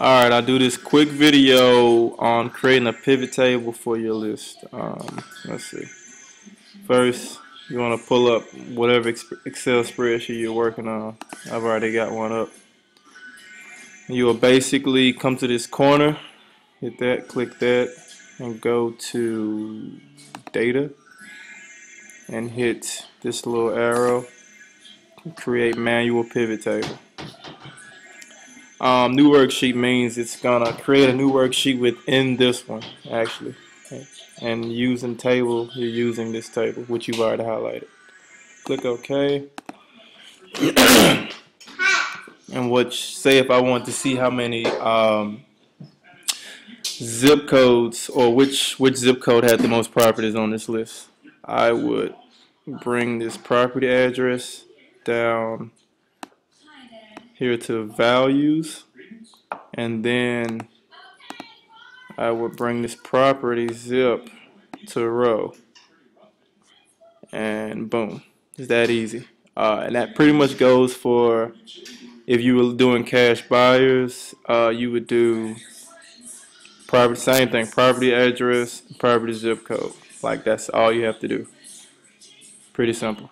Alright, I'll do this quick video on creating a pivot table for your list. Um, let's see. First, you want to pull up whatever Excel spreadsheet you're working on. I've already got one up. You will basically come to this corner, hit that, click that, and go to Data, and hit this little arrow, create manual pivot table. Um, new worksheet means it's gonna create a new worksheet within this one actually. And using table you're using this table which you've already highlighted. Click OK. And which say if I want to see how many um, zip codes or which which zip code had the most properties on this list I would bring this property address down here to values and then I would bring this property zip to row. And boom it's that easy. Uh, and that pretty much goes for if you were doing cash buyers uh, you would do property same thing property address property zip code. Like that's all you have to do. Pretty simple